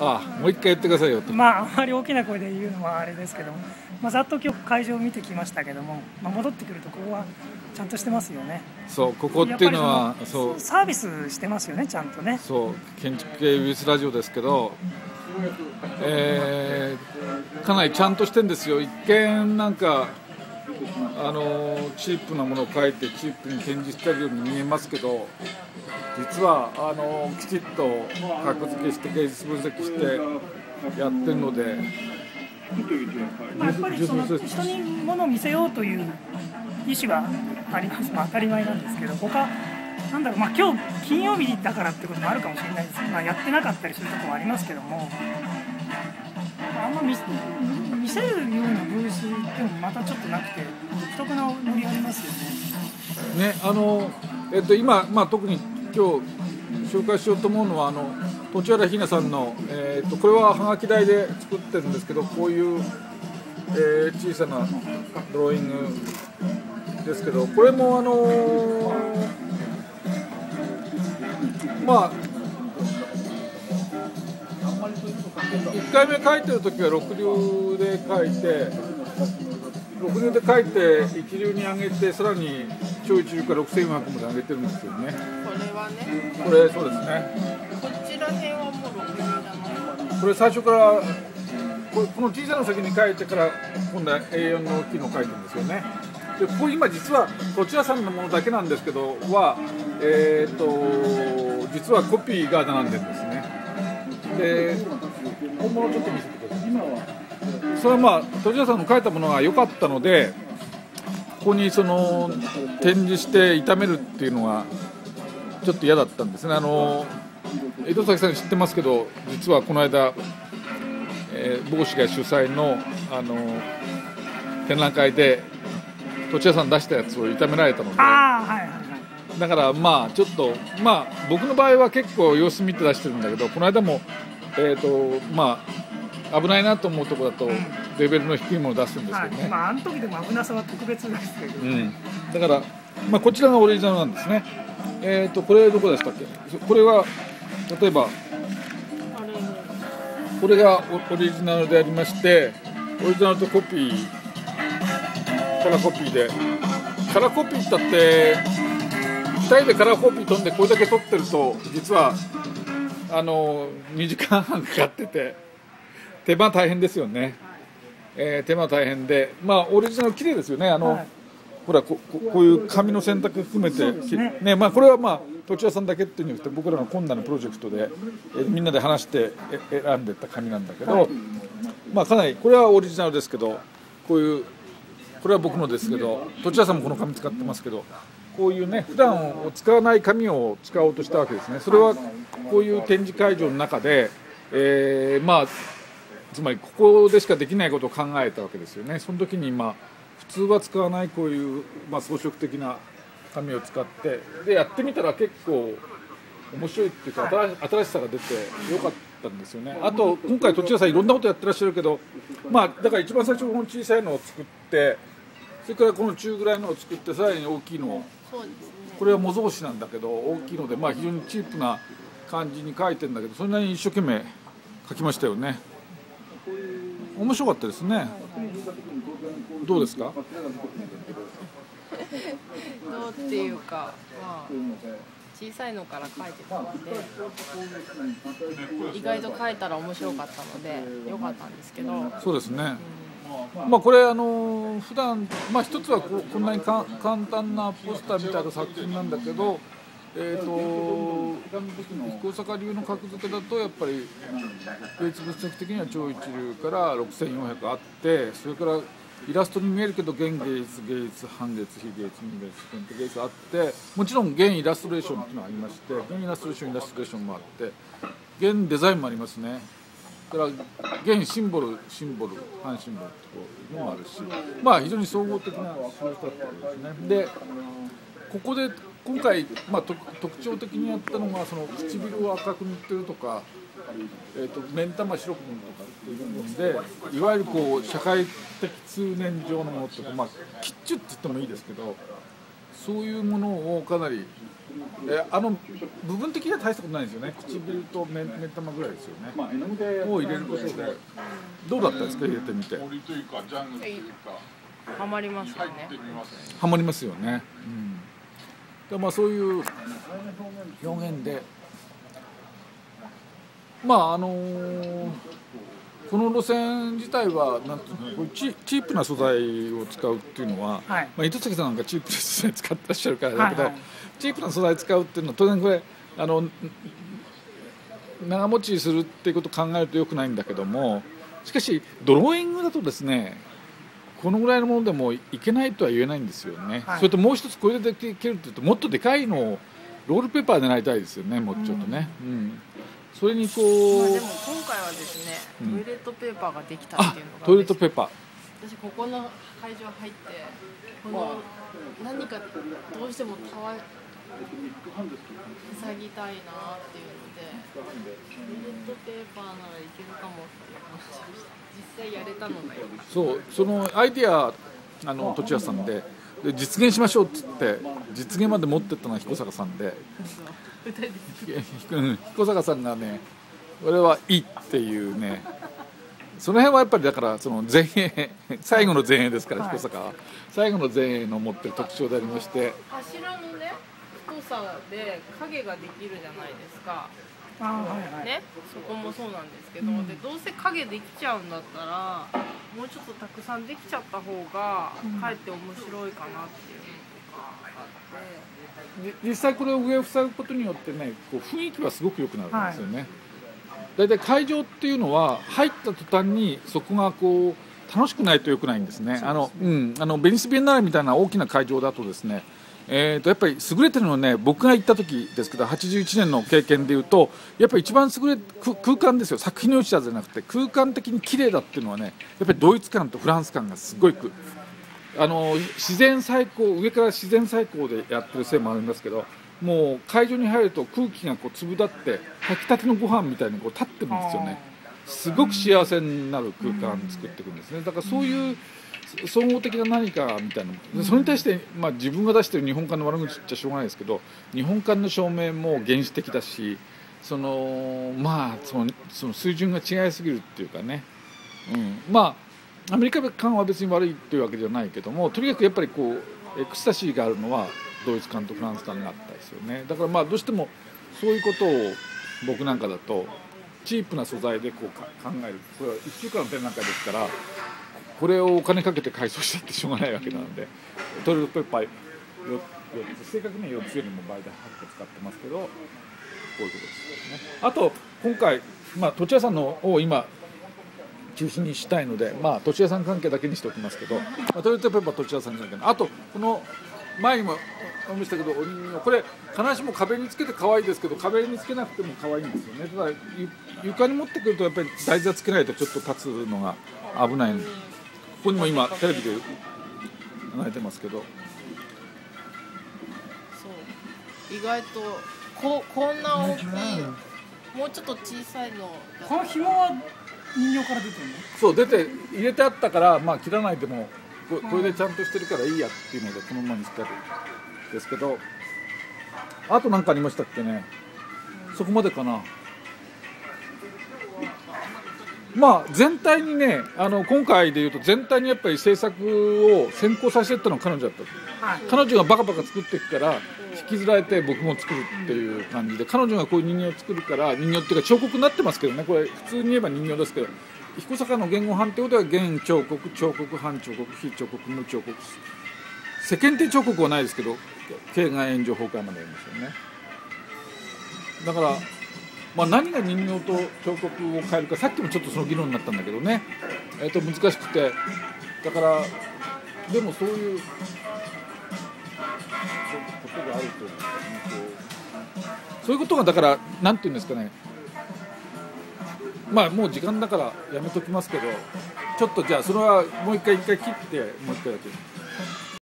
あもう一回言ってくださいよと。まああまり大きな声で言うのはあれですけども、まあ、ざっと今日会場を見てきましたけども、まあ、戻ってくるとここはちゃんとしてますよね。そうここっていうのはそう。のサービスしてますよねちゃんとね。そう建築系ウィスラジオですけど、えーかなりちゃんとしてんですよ。一見なんかあのチープなものを書いてチープに展示してるように見えますけど実はあのきちっと格付けして芸術分析してやってるので。まあ、やっぱりその人に物を見せようという意思はあります、まあ、当たり前なんですけど他なんだろう、まあ、今日金曜日だからってこともあるかもしれないです、まあ、やってなかったりするところはありますけども。あんま見せ見せるようなブースでもまたちょっとなくて独特なノリありますよね。ねあの、えっと、今、まあ、特に今日紹介しようと思うのはあの栃原ひなさんの、えっと、これははがき台で作ってるんですけどこういう、えー小さなドローイングですけどこれもあのまあ1回目書いてる時は六流で書いて六流で書いて一流に上げてさらに超一流から6400まで上げてるんですよね。これはね。これそうですね。こちら辺はもう6流じゃないこれ最初からここの小さな先に書いてから今度は A4 の大きいのを書いてるんですよね。でここ今実はどちらさんのものだけなんですけどはえっ、と実はコピーが並んでるんですね。で本物ちょっと見せてください。それはまあどちらさんの書いたものが良かったのでここにその展示して傷めるっていうのがちょっと嫌だったんですね。あの江戸崎さん知ってますけど実はこの間、えー、帽子が主催のあの展覧会で土地屋さん出したやつを傷められたのではいはいはい。だからまあちょっとまあ僕の場合は結構様子見て出してるんだけどこの間もえっ、とまあ危ないなと思うところだとレベルの低いものを出すんですはいけどね、まあ、あの時でも危なさは特別ですけど、うん、だから、まあ、こちらがオリジナルなんですねえっ、とこれどこでしたっけ？これは例えばこれがオリジナルでありましてオリジナルとコピーカラーコピーで。カラーコピーったって2人でカラーコピー飛んでこれだけ撮ってると実はあの2時間半かかってて手間大変ですよね、えー手間大変で。まあオリジナル綺麗ですよね。あの、はい。ほらこここういう紙の選択含めてね。ねまあ、これはまあ土地屋さんだけっていうんじゃなくて僕らの今度のプロジェクトで、えみんなで話してえ選んでった紙なんだけど、まあかなりこれはオリジナルですけどこういうこれは僕のですけど土地屋さんもこの紙使ってますけどこういうね普段を使わない紙を使おうとしたわけですね。それはこういう展示会場の中で、えーまあつまりここでしかできないことを考えたわけですよね。その時にまあ普通は使わないこういう、まあ、装飾的な紙を使ってでやってみたら結構面白いっていうか新し新しさが出てよかったんですよね。あと今回土地屋さんいろんなことやってらっしゃるけどまあだから一番最初この小さいのを作ってそれからこの中ぐらいのを作ってさらに大きいのをこれは模造紙なんだけど大きいのでまあ非常にチープな感じに書いてんだけどそれなりに一生懸命書きましたよね面白かったですね。どうですか？どうっていうかまあ小さいのから書いてたので意外と書いたら面白かったので良かったんですけど。そうですね。まあこれあの普段まあ一つはここんなにか簡単なポスターみたいな作品なんだけどえー、と彦坂流の格付けだとやっぱり芸術物的には超一流から6400あってそれからイラストに見えるけど現芸術芸術半月非芸術民芸術現芸術あってもちろん現イラストレーションっていうのがありまして現イラストレーションイラストレーションもあって現デザインもありますね。だから現シンボルシンボル半シンボルっていうのもあるしまあ非常に総合的な仕事だったわけですね。でここで今回、まあ、と特徴的にやったのがその唇を赤く塗ってるとか、えー、と目ん玉白く塗るとかっていうのでいわゆるこう社会的通念上のものとか、まあ、キッチュって言ってもいいですけどそういうものをかなりえあの部分的には大したことないですよね。唇と目目玉ぐらいですよね。を入れることでどうだったですか？入れてみて。ハマりますよね。ハマりますよね、うんでまあそういう表現で。まああのーこの路線自体はなんていうのチチープな素材を使うっていうのは、はい。まあ、糸崎さんなんかチープな素材使ってらっしゃるからだけど、はい。はいチープな素材使うっていうのは当然これあのん長持ちするっていうことを考えるとよくないんだけどもしかしドローイングだとですねこのぐらいのものでもいけないとは言えないんですよね、はい。それともう一つこれでできるっていうともっとでかいのをロールペーパーでなりたいですよねもうちょっとね、うん。それにこう、まあでも今回はですね、うん。トイレットペーパーができたあっていうのがトイレットペーパー。私ここの会場入ってこの何かどうしてもたわ塞ぎたいなっていうのでトイレットペーパーならいけるかもっていう話をして実際やれたのがよかっそうそのアイディアあの土地屋さんでで実現しましょうっつって実現まで持ってったのは彦坂さんで。彦坂さんがね俺はいいっていうね。その辺はやっぱりだからその前衛最後の前衛ですからはい彦坂は。最後の前衛の持ってる特徴でありまして。柱のさで影ができるじゃないですか。ね、そこもそうなんですけど、うん。でどうせ影できちゃうんだったらもうちょっとたくさんできちゃった方がうん。かえって面白いかなっていうのとかあって、じ実際これを上を塞ぐことによってねこう雰囲気はすごく良くなるんですよね、大体会場っていうのは入った途端にそこがこう楽しくないと良くないんですね。あの、うん、あのベニスビエンナーレみたいな大きな会場だとですねえー、とやっぱり優れてるのはね僕が行った時ですけど81年の経験でいうとやっぱり一番優れ空間ですよ。作品の良さじゃなくて空間的に綺麗だっていうのはねやっぱりドイツ感とフランス感がすごいくあの自然最高上から自然最高でやってるせいもありますけどもう会場に入ると空気がこう粒立って炊きたてのご飯みたいにこう立ってるんですよね。すごく幸せになる空間作っていくんですね。だからそういう総合的な何かみたいな。それに対して、まあ、自分が出してる日本館の悪口っちゃしょうがないですけど日本館の照明も原始的だしそのまあそのその水準が違いすぎるっていうかね、うん、まあアメリカ館は別に悪いというわけではないけどもとにかくやっぱりこうエクスタシーがあるのはドイツ館とフランス館があったですよね。だからまあどうしてもそういうことを僕なんかだとチープな素材でこう考える。これは1週間の展覧会ですからこれをお金かけて改装したってしょうがないわけなのでトイレットペーパー 4, つ正確には4つよりも倍で8個使ってますけどこういうことですね。あと今回、まあ、土地屋さんのを今中心にしたいので、まあ、土地屋さん関係だけにしておきますけど、まあ、トイレットペーパー土地屋さん関係のあとこの前にもお見せしたけどお人形これ必ずしも壁につけて可愛いですけど壁につけなくても可愛いんですよね。ただ床に持ってくるとやっぱり台座つけないとちょっと立つのが危ないここにも今テレビで流れてますけど。そう。意外とここんな大きいもうちょっと小さいのこの紐は人形から出てるの？そう出て入れてあったからまあ切らないでもここれでちゃんとしてるからいいやっていうのでこのままにしてあるんですけど。あと何かありましたっけね？そこまでかなまあ全体にねあの今回でいうと全体にやっぱり制作を先行させてったのは彼女だったはい。彼女がバカバカ作っていくから引きずられて僕も作るっていう感じで彼女がこういう人形を作るから人形っていうか彫刻になってますけどね。これ普通に言えば人形ですけど彦坂の言語版ってことは現彫刻彫刻半彫刻非彫刻無彫刻世間的彫刻はないですけど形骸炎上崩壊までありますよね。だから、まあ、何が人形と彫刻を変えるかさっきもちょっとその議論になったんだけどね、えー、と難しくて。だからでもそういうことがあるというかねこうそういうことがだからなんていうんですかね。まあもう時間だからやめときますけどちょっとじゃあそれはもう一回一回切ってもう一回だけ？